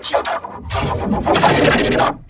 Thank you.